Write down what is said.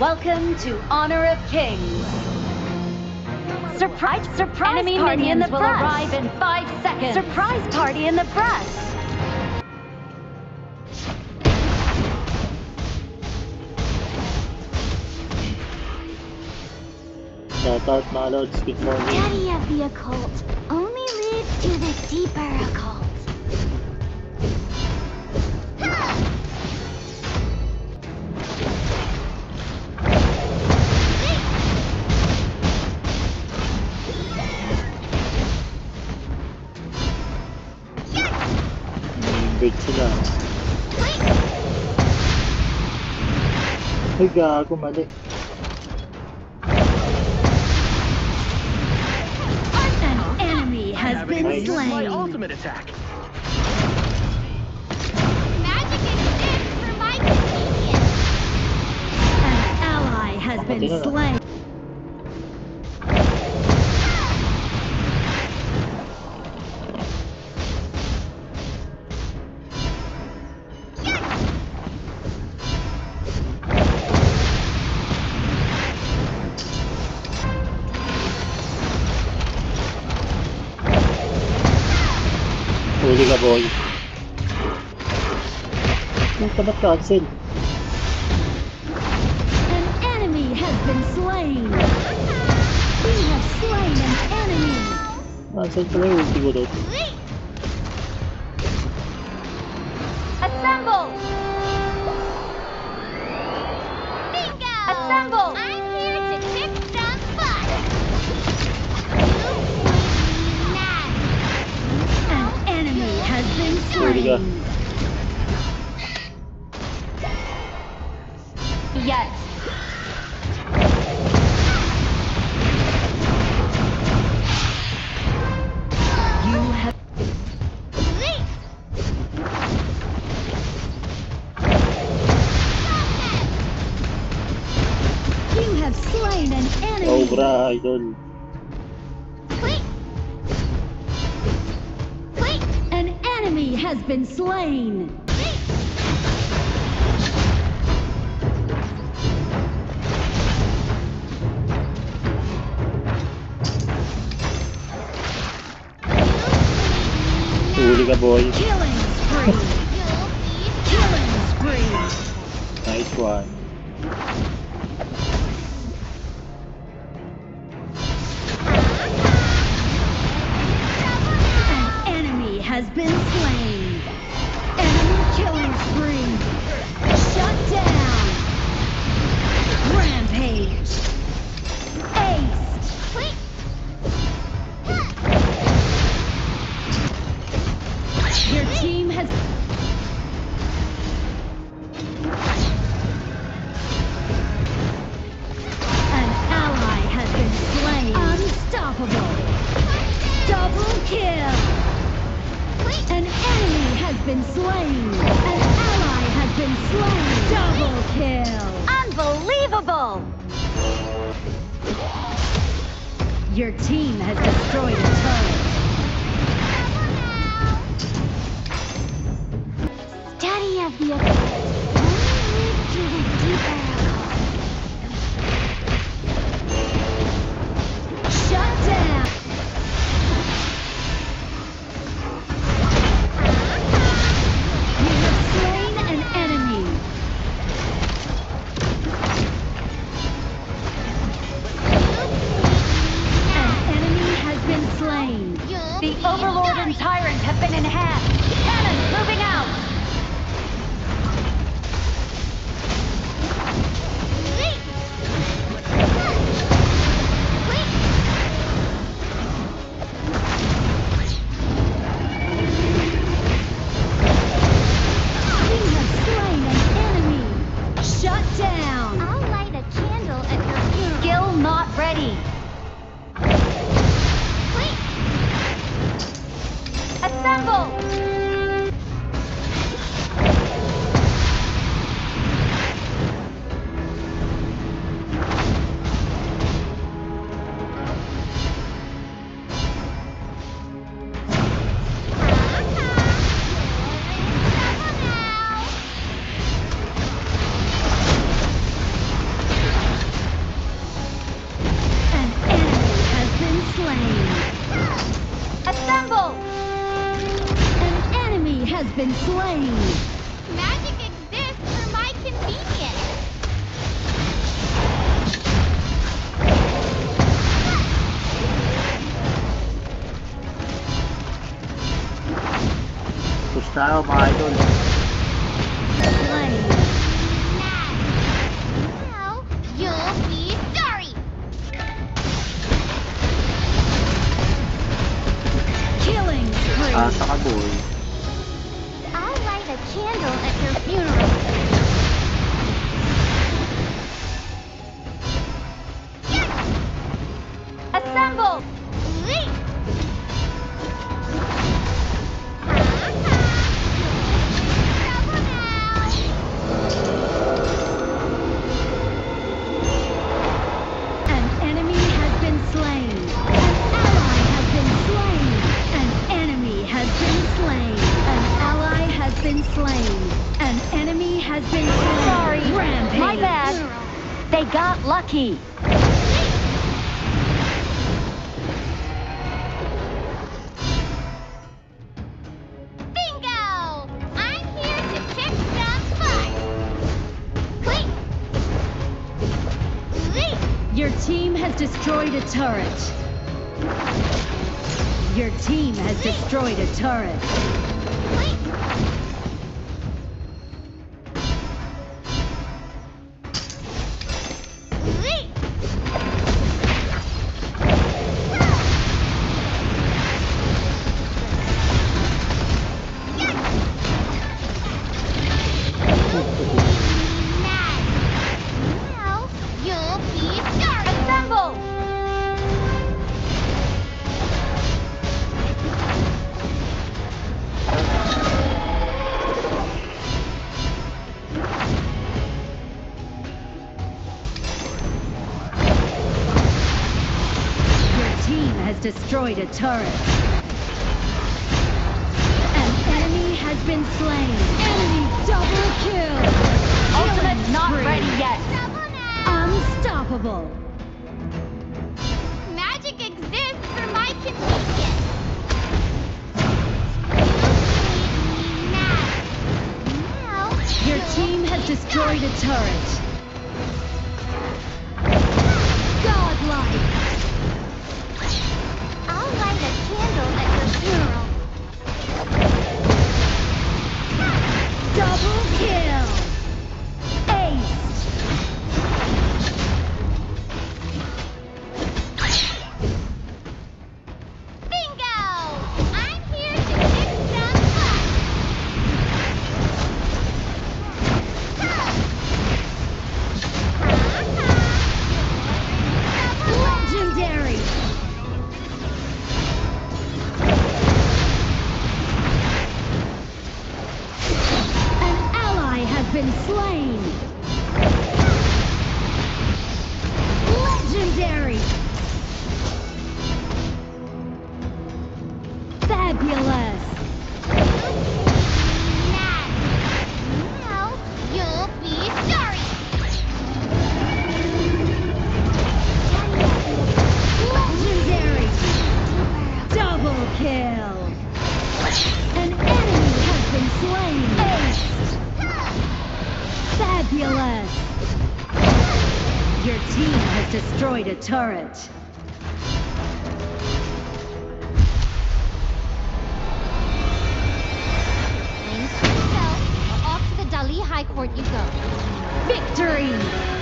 Welcome to Honor of Kings. Surprise, surprise Enemy party in the minions will press. arrive in five seconds. Surprise party in the press. Shout out mga lords, good morning. Study of the occult only leads to the deeper occult. Bird sila. Ay, gago, mali. An enemy has been Nice. Use my slain. ultimate attack. Magic exists for my convenience. An ally has been slain. Huli ka, boy. Yung ka ba't? An enemy has been slain. We have slain an enemy. Cancel pala yung ulti ko doon. Assemble! Bingo! Assemble! Yes. You have you have slain an enemy. Cobra, idol. Has been slain. Huli ka, boy. Killing spree. Killing spree. Nice one. Kill. An enemy has been slain. An ally has been slain. Double kill. Unbelievable! Your team has destroyed a turret. Study of the only to the deeper down. I'll light a candle at your funeral. Skill not ready. Assemble! has been slain. Magic exists for my convenience. Killing spree. They got lucky. Bingo! I'm here to kick some butt. Quick! Leap! Your team has destroyed a turret. Your team has destroyed a turret. Has destroyed a turret. An enemy has been slain. Enemy double kill. Ultimate not spree. ready yet. Unstoppable. Magic exists for my convenience. Now, Your team has destroyed a turret. Godlike. Been slain. Your team has destroyed a turret. Wings to the off to the Dali High Court you go. Victory!